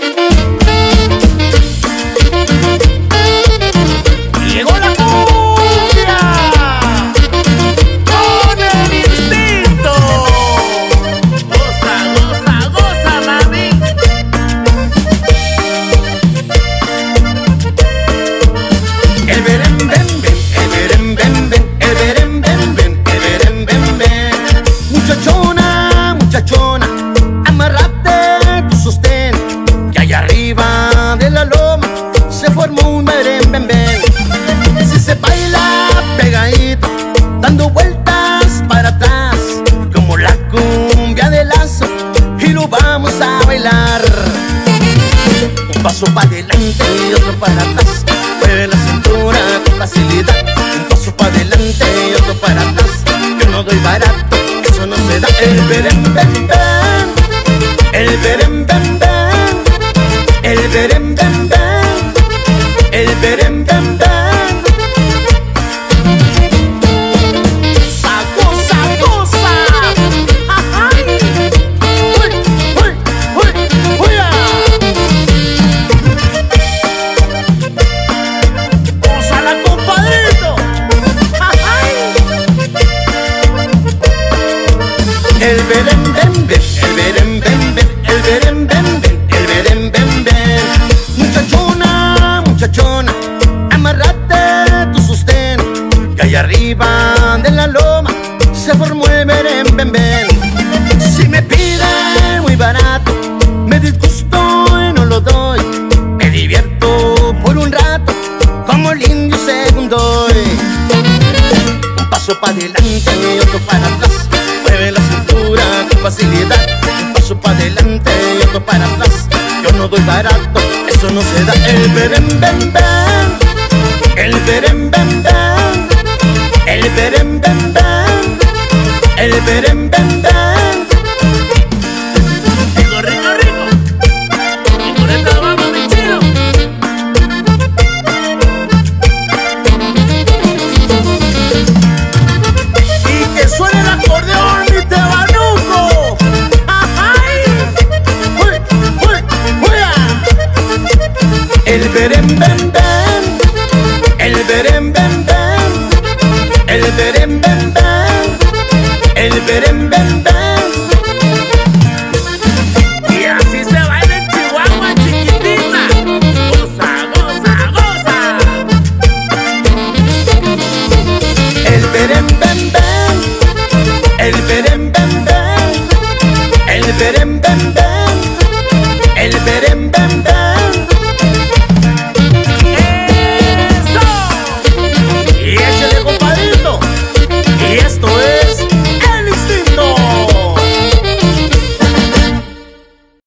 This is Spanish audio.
Música paso para adelante y otro para atrás. Mueve la cintura con facilidad. Un paso para adelante y otro para atrás. Yo no doy barato, eso no se da. El verem, bem, bem. El verem, bem, bem. El verem, bem, bem. El verem, para adelante y otro para atrás. Mueve la con facilidad. Paso para adelante y otro para atrás. Yo no doy barato, eso no se da. El verem bem bem. El verem bem bem. El verem bem bem. El verem bem bem. El berem bem bem, el berem bem bem, el berem bem bem, el berem bem bem. Y así se baila en Chihuahua chiquitita, goza, goza, goza. El berem bem bem, el berem bem bem, el berem